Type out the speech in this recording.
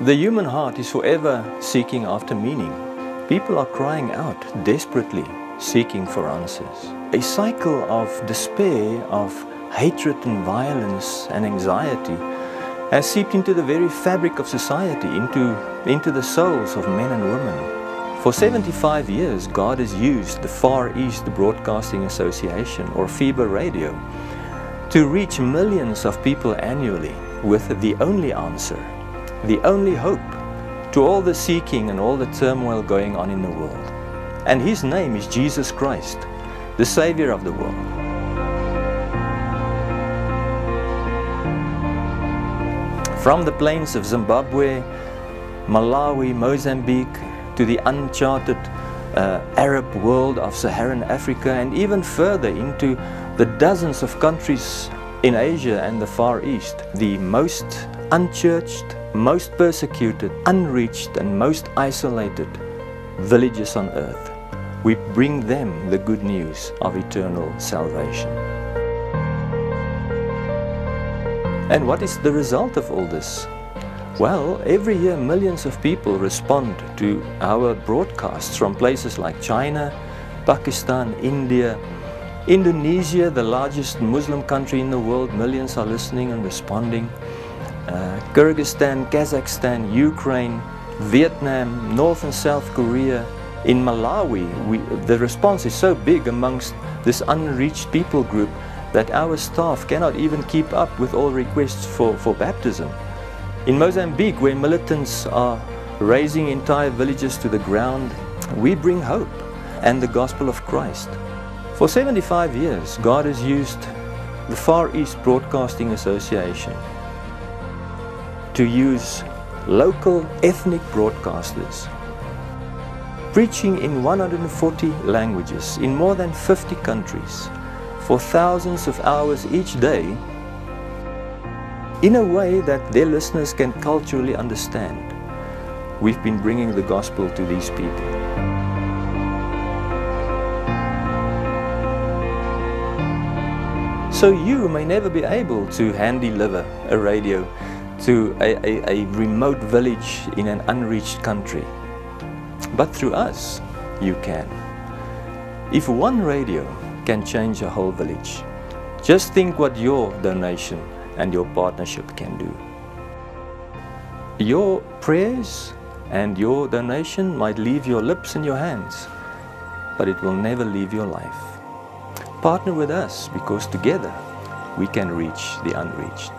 The human heart is forever seeking after meaning. People are crying out desperately, seeking for answers. A cycle of despair, of hatred and violence and anxiety has seeped into the very fabric of society, into, into the souls of men and women. For 75 years, God has used the Far East Broadcasting Association, or FEBA Radio, to reach millions of people annually with the only answer the only hope to all the seeking and all the turmoil going on in the world. And his name is Jesus Christ, the Savior of the world. From the plains of Zimbabwe, Malawi, Mozambique, to the uncharted uh, Arab world of Saharan Africa, and even further into the dozens of countries in Asia and the Far East, the most unchurched, most persecuted, unreached, and most isolated villages on earth. We bring them the good news of eternal salvation. And what is the result of all this? Well, every year millions of people respond to our broadcasts from places like China, Pakistan, India, Indonesia, the largest Muslim country in the world, millions are listening and responding uh, Kyrgyzstan, Kazakhstan, Ukraine, Vietnam, North and South Korea, in Malawi, we, the response is so big amongst this unreached people group that our staff cannot even keep up with all requests for, for baptism. In Mozambique, where militants are razing entire villages to the ground, we bring hope and the gospel of Christ. For 75 years, God has used the Far East Broadcasting Association to use local ethnic broadcasters preaching in 140 languages in more than 50 countries for thousands of hours each day in a way that their listeners can culturally understand. We've been bringing the gospel to these people. So you may never be able to hand deliver a radio to a, a, a, remote village in an unreached country. But through us, you can. If one radio can change a whole village, just think what your donation and your partnership can do. Your prayers and your donation might leave your lips and your hands, but it will never leave your life. Partner with us because together we can reach the unreached.